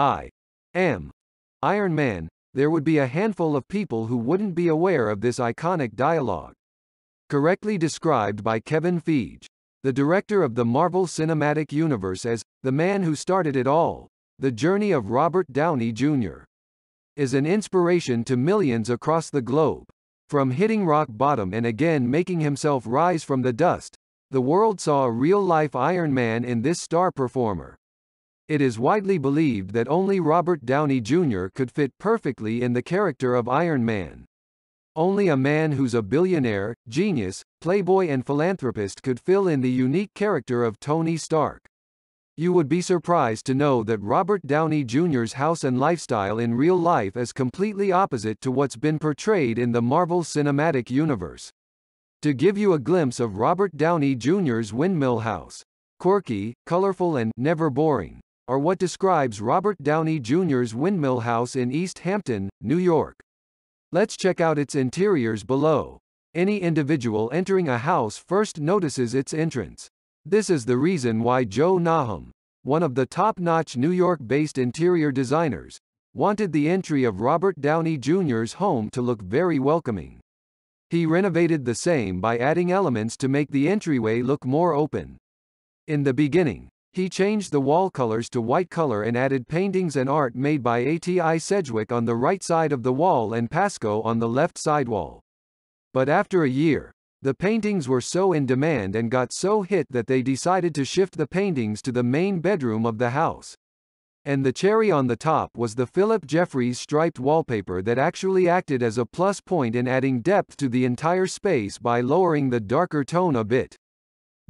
I am Iron Man, there would be a handful of people who wouldn't be aware of this iconic dialogue. Correctly described by Kevin Feige, the director of the Marvel Cinematic Universe as the man who started it all, the journey of Robert Downey Jr. is an inspiration to millions across the globe. From hitting rock bottom and again making himself rise from the dust, the world saw a real-life Iron Man in this star performer. It is widely believed that only Robert Downey Jr. could fit perfectly in the character of Iron Man. Only a man who's a billionaire, genius, playboy and philanthropist could fill in the unique character of Tony Stark. You would be surprised to know that Robert Downey Jr.'s house and lifestyle in real life is completely opposite to what's been portrayed in the Marvel Cinematic Universe. To give you a glimpse of Robert Downey Jr.'s windmill house, quirky, colorful and never boring, are what describes Robert Downey Jr.'s windmill house in East Hampton, New York. Let's check out its interiors below. Any individual entering a house first notices its entrance. This is the reason why Joe Nahem, one of the top-notch New York-based interior designers, wanted the entry of Robert Downey Jr.'s home to look very welcoming. He renovated the same by adding elements to make the entryway look more open. In the beginning, he changed the wall colors to white color and added paintings and art made by A.T.I. Sedgwick on the right side of the wall and Pasco on the left side wall. But after a year, the paintings were so in demand and got so hit that they decided to shift the paintings to the main bedroom of the house. And the cherry on the top was the Phillip Jeffries striped wallpaper that actually acted as a plus point in adding depth to the entire space by lowering the darker tone a bit.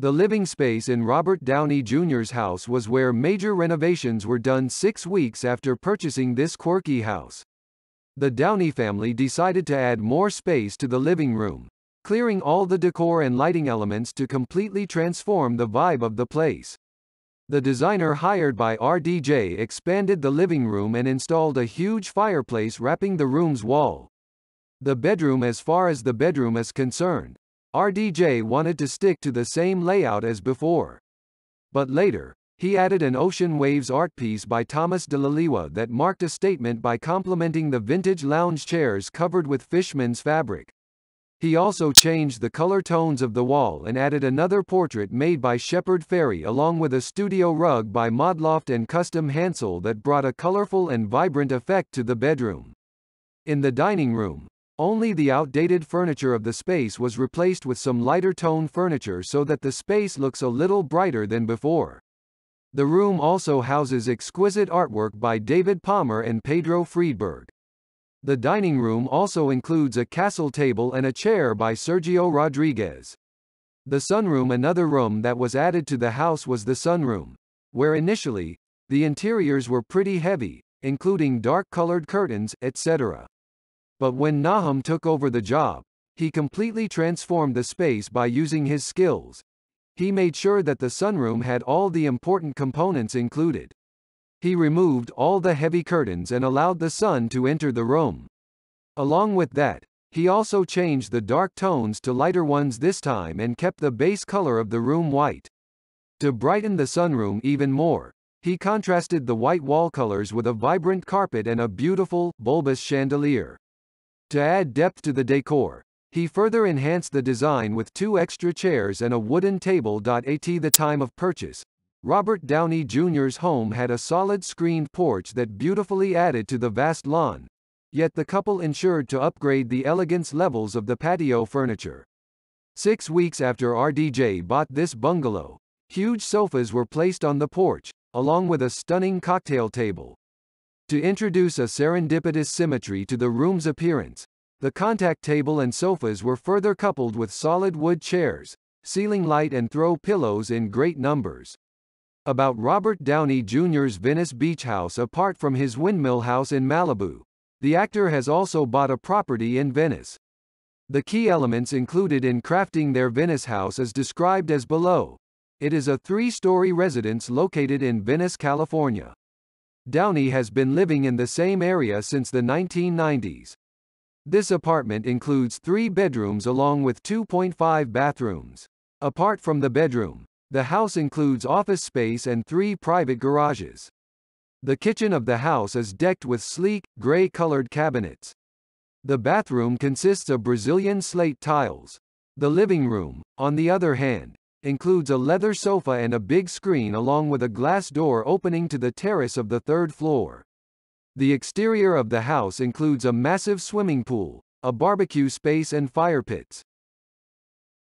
The living space in Robert Downey Jr.'s house was where major renovations were done six weeks after purchasing this quirky house. The Downey family decided to add more space to the living room, clearing all the decor and lighting elements to completely transform the vibe of the place. The designer hired by RDJ expanded the living room and installed a huge fireplace wrapping the room's wall. The bedroom as far as the bedroom is concerned, RDJ wanted to stick to the same layout as before. But later, he added an ocean waves art piece by Thomas de Laliwa that marked a statement by complementing the vintage lounge chairs covered with fishman's fabric. He also changed the color tones of the wall and added another portrait made by Shepard Fairey along with a studio rug by Modloft and Custom Hansel that brought a colorful and vibrant effect to the bedroom. In the dining room, only the outdated furniture of the space was replaced with some lighter tone furniture so that the space looks a little brighter than before. The room also houses exquisite artwork by David Palmer and Pedro Friedeberg. The dining room also includes a castle table and a chair by Sergio Rodrigues. The sunroom another room that was added to the house was the sunroom, where initially, the interiors were pretty heavy, including dark-colored curtains, etc. But when Nahem took over the job, he completely transformed the space by using his skills. He made sure that the sunroom had all the important components included. He removed all the heavy curtains and allowed the sun to enter the room. Along with that, he also changed the dark tones to lighter ones this time and kept the base color of the room white. To brighten the sunroom even more, he contrasted the white wall colors with a vibrant carpet and a beautiful, bulbous chandelier. To add depth to the decor, he further enhanced the design with two extra chairs and a wooden table. At the time of purchase, Robert Downey Jr.'s home had a solid screened porch that beautifully added to the vast lawn. Yet the couple ensured to upgrade the elegance levels of the patio furniture. Six weeks after RDJ bought this bungalow, huge sofas were placed on the porch, along with a stunning cocktail table. To introduce a serendipitous symmetry to the room's appearance, the contact table and sofas were further coupled with solid wood chairs, ceiling light and throw pillows in great numbers. About Robert Downey Jr.'s Venice Beach house apart from his windmill house in Malibu, the actor has also bought a property in Venice. The key elements included in crafting their Venice house is described as below. It is a three-story residence located in Venice, California. Downey has been living in the same area since the 1990s. This apartment includes three bedrooms along with 2.5 bathrooms. Apart from the bedroom, the house includes office space and three private garages. The kitchen of the house is decked with sleek, gray-colored cabinets. The bathroom consists of Brazilian slate tiles. The living room, on the other hand, includes a leather sofa and a big screen along with a glass door opening to the terrace of the third floor. The exterior of the house includes a massive swimming pool, a barbecue space and fire pits.